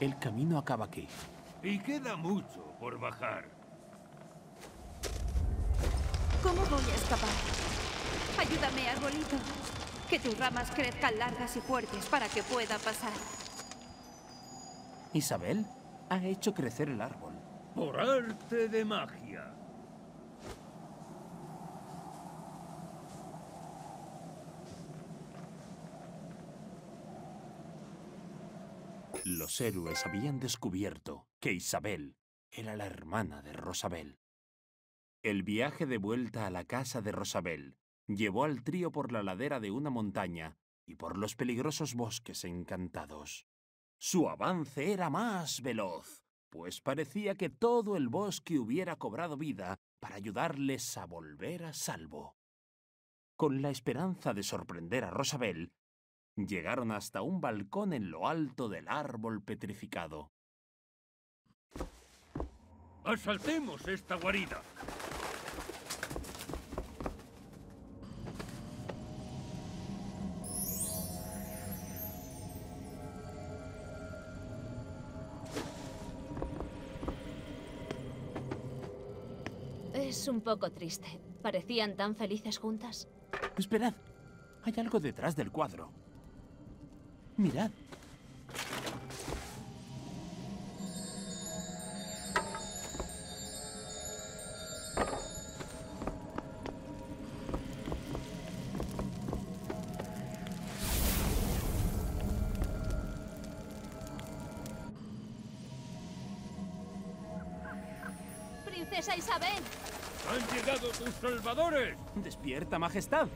El camino acaba aquí. Y queda mucho por bajar. ¿Cómo voy a escapar? Ayúdame, arbolito. Que tus ramas crezcan largas y fuertes para que pueda pasar. Isabel ha hecho crecer el árbol. Por arte de magia. Los héroes habían descubierto que Isabel era la hermana de Rosabel. El viaje de vuelta a la casa de Rosabel llevó al trío por la ladera de una montaña y por los peligrosos bosques encantados. Su avance era más veloz, pues parecía que todo el bosque hubiera cobrado vida para ayudarles a volver a salvo. Con la esperanza de sorprender a Rosabel, llegaron hasta un balcón en lo alto del árbol petrificado. Asaltemos esta guarida. Es un poco triste. Parecían tan felices juntas. Esperad, hay algo detrás del cuadro. Mirad. ¡Princesa Isabel! ¡Han llegado tus salvadores! Despierta, Majestad.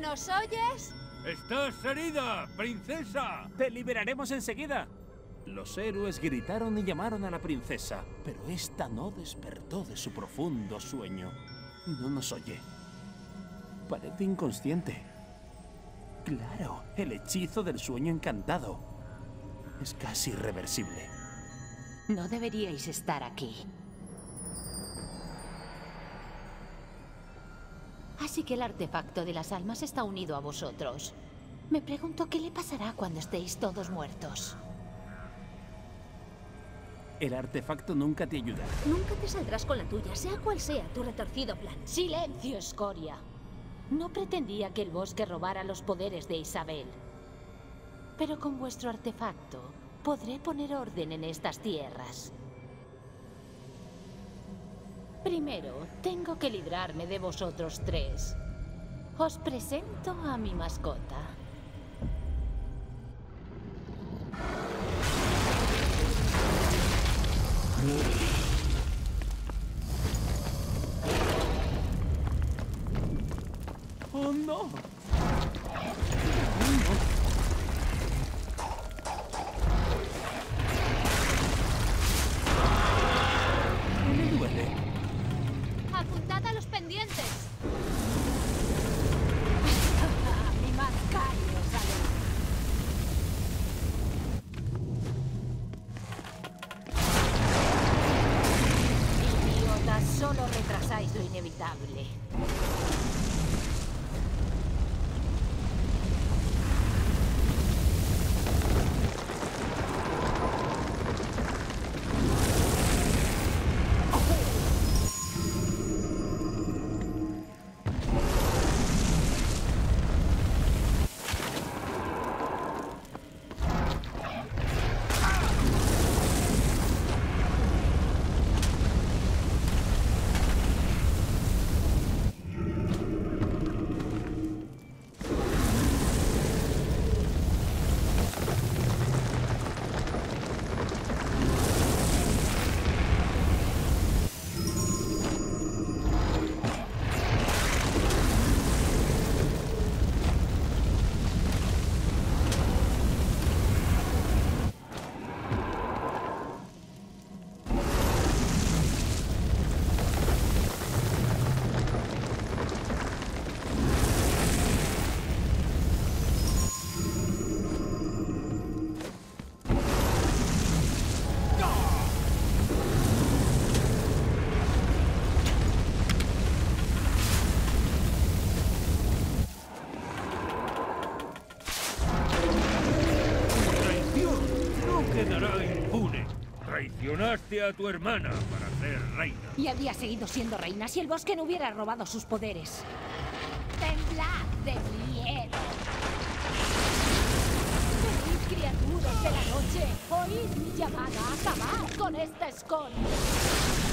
¿Nos oyes? ¡Estás herida, princesa! Te liberaremos enseguida. Los héroes gritaron y llamaron a la princesa, pero ésta no despertó de su profundo sueño. No nos oye. Parece inconsciente. Claro, el hechizo del sueño encantado. Es casi irreversible. No deberíais estar aquí. Así que el artefacto de las almas está unido a vosotros. Me pregunto qué le pasará cuando estéis todos muertos. El artefacto nunca te ayuda. Nunca te saldrás con la tuya, sea cual sea tu retorcido plan. ¡Silencio, escoria! No pretendía que el bosque robara los poderes de Isabel. Pero con vuestro artefacto podré poner orden en estas tierras. Primero, tengo que librarme de vosotros tres. Os presento a mi mascota. Traicionaste a tu hermana para ser reina. Y habría seguido siendo reina si el bosque no hubiera robado sus poderes. ¡Temblad de miedo! ¡Venid, criaturas de la noche! ¡Oíd mi llamada! ¡Acabad con esta escoria!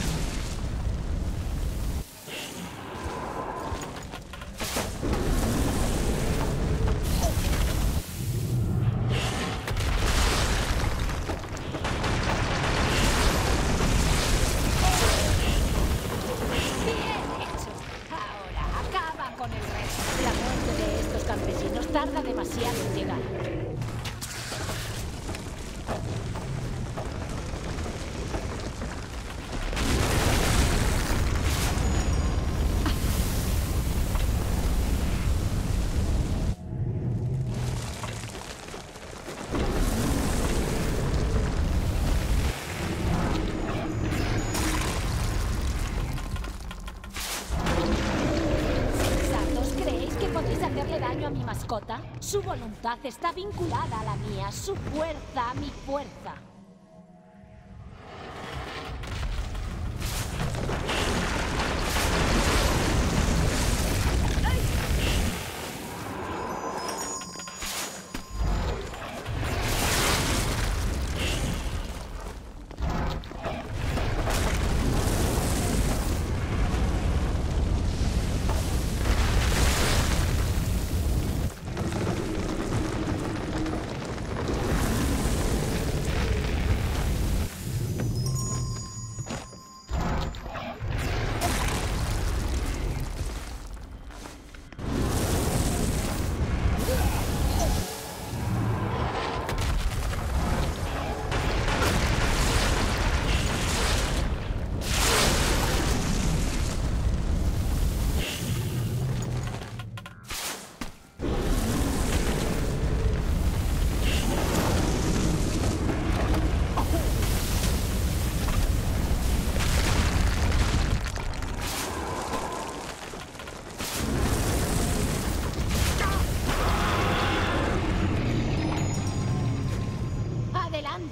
Su voluntad está vinculada a la mía, su fuerza a mi fuerza.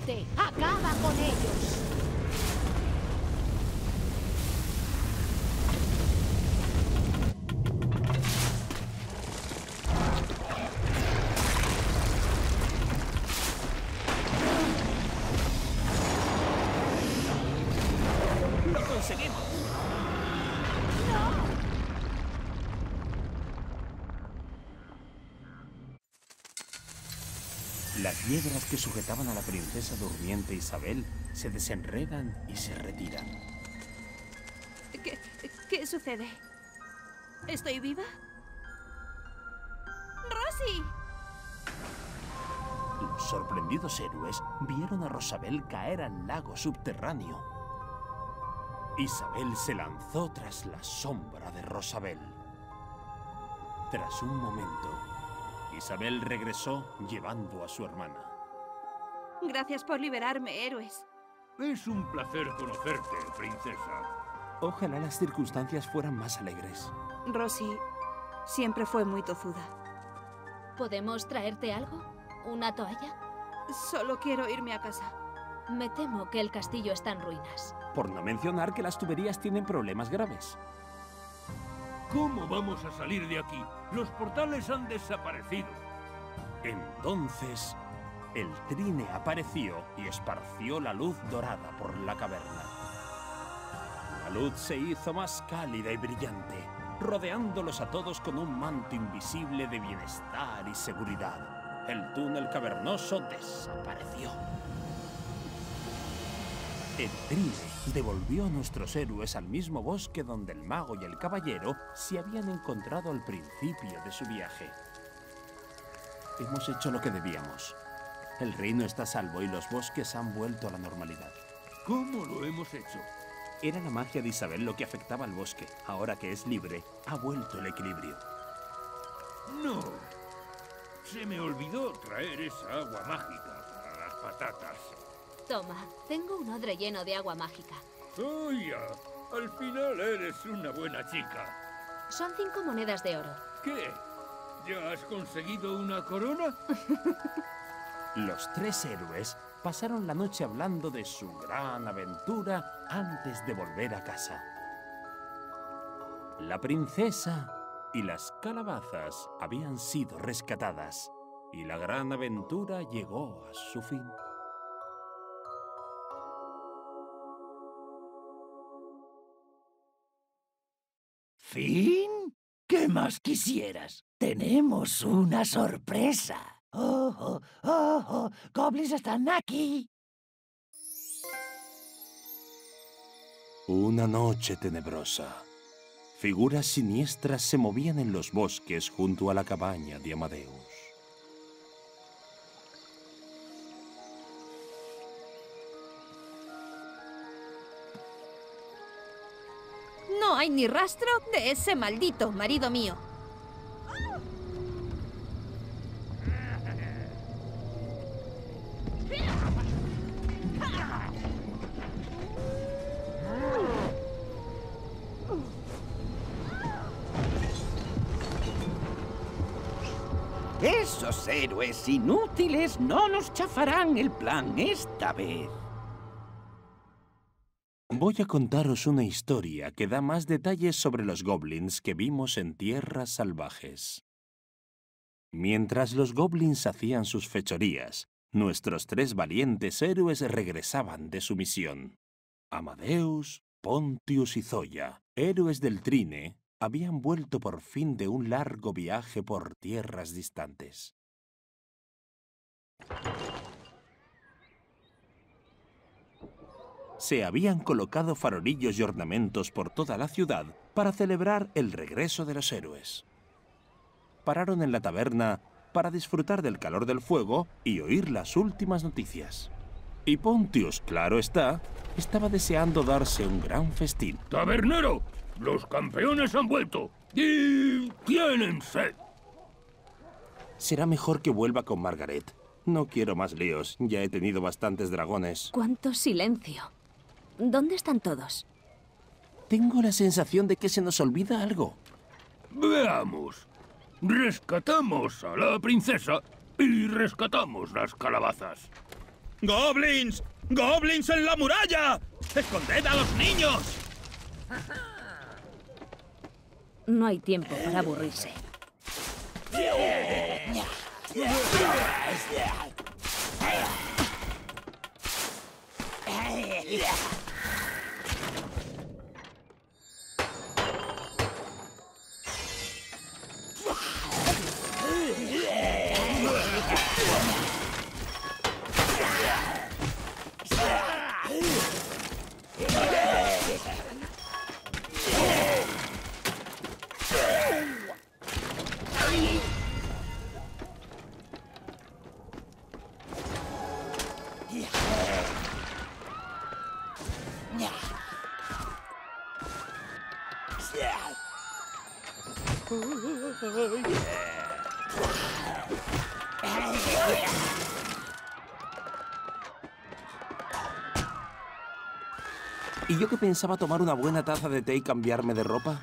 ¡Acaba con ellos! Las piedras que sujetaban a la princesa durmiente Isabel se desenredan y se retiran. ¿Qué, qué sucede? ¿Estoy viva? ¡Rosy! Los sorprendidos héroes vieron a Rosabel caer al lago subterráneo. Isabel se lanzó tras la sombra de Rosabel. Tras un momento, Isabel regresó llevando a su hermana. Gracias por liberarme, héroes. Es un placer conocerte, princesa. Ojalá las circunstancias fueran más alegres. Rosy siempre fue muy tozuda. ¿Podemos traerte algo? ¿Una toalla? Solo quiero irme a casa. Me temo que el castillo está en ruinas. Por no mencionar que las tuberías tienen problemas graves. ¿Cómo vamos a salir de aquí? Los portales han desaparecido. Entonces, el trine apareció y esparció la luz dorada por la caverna. La luz se hizo más cálida y brillante, rodeándolos a todos con un manto invisible de bienestar y seguridad. El túnel cavernoso desapareció. El trine devolvió a nuestros héroes al mismo bosque donde el mago y el caballero se habían encontrado al principio de su viaje. Hemos hecho lo que debíamos. El reino está a salvo y los bosques han vuelto a la normalidad. ¿Cómo lo hemos hecho? Era la magia de Isabel lo que afectaba al bosque. Ahora que es libre, ha vuelto el equilibrio. No. Se me olvidó traer esa agua mágica para las patatas. Toma, tengo un odre lleno de agua mágica. Oye, al final eres una buena chica. Son cinco monedas de oro. ¿Qué? ¿Ya has conseguido una corona? Los tres héroes pasaron la noche hablando de su gran aventura antes de volver a casa. La princesa y las calabazas habían sido rescatadas y la gran aventura llegó a su fin. ¿Fin? ¿Qué más quisieras? Tenemos una sorpresa. ¡Oh, oh, oh! oh ¡Goblins están aquí! Una noche tenebrosa. Figuras siniestras se movían en los bosques junto a la cabaña de Amadeus. Hay ni rastro de ese maldito marido mío. Esos héroes inútiles no nos chafarán el plan esta vez. Voy a contaros una historia que da más detalles sobre los goblins que vimos en tierras salvajes. Mientras los goblins hacían sus fechorías, nuestros tres valientes héroes regresaban de su misión. Amadeus, Pontius y Zoya, héroes del Trine, habían vuelto por fin de un largo viaje por tierras distantes. Se habían colocado farolillos y ornamentos por toda la ciudad para celebrar el regreso de los héroes. Pararon en la taberna para disfrutar del calor del fuego y oír las últimas noticias. Y Pontius, claro está, estaba deseando darse un gran festín. ¡Tabernero! ¡Los campeones han vuelto! ¡Y tienen sed! Será mejor que vuelva con Margaret. No quiero más líos, ya he tenido bastantes dragones. ¡Cuánto silencio! ¿Dónde están todos? Tengo la sensación de que se nos olvida algo. Veamos. Rescatamos a la princesa y rescatamos las calabazas. ¡Goblins! ¡Goblins en la muralla! ¡Esconded a los niños! No hay tiempo para aburrirse. Yeah. ¿Y yo que pensaba tomar una buena taza de té y cambiarme de ropa?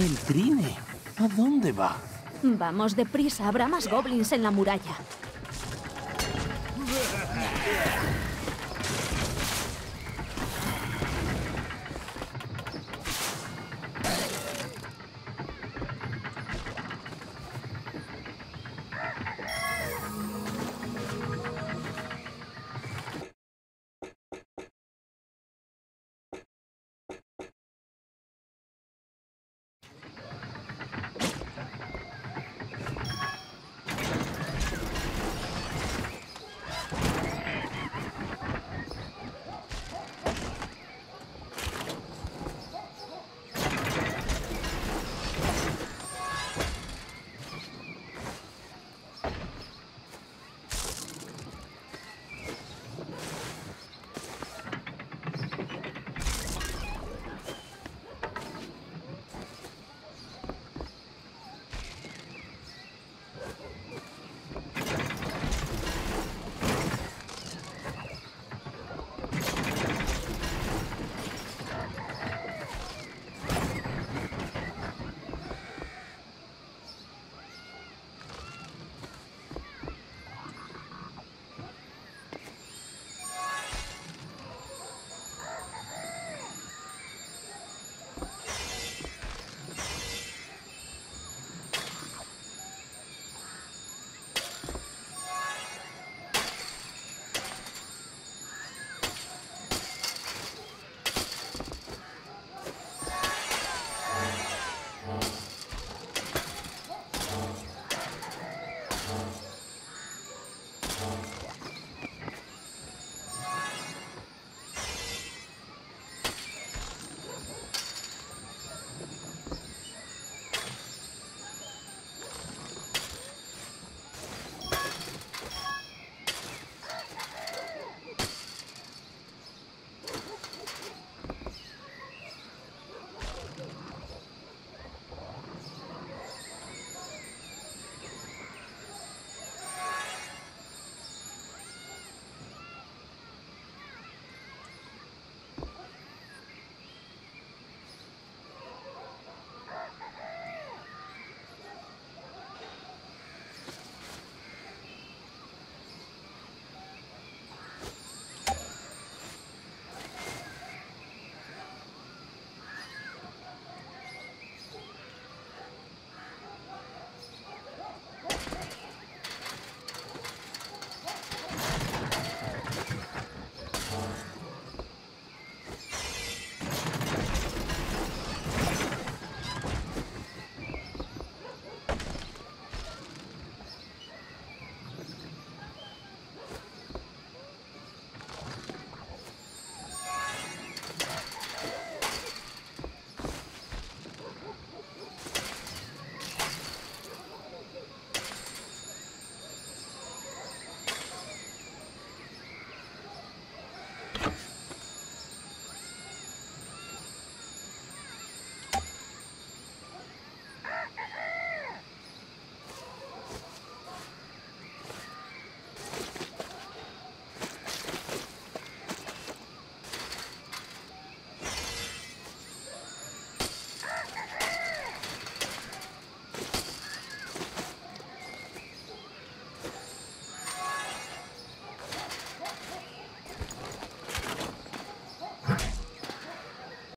El trine. ¿A dónde va? Vamos deprisa, habrá más goblins en la muralla.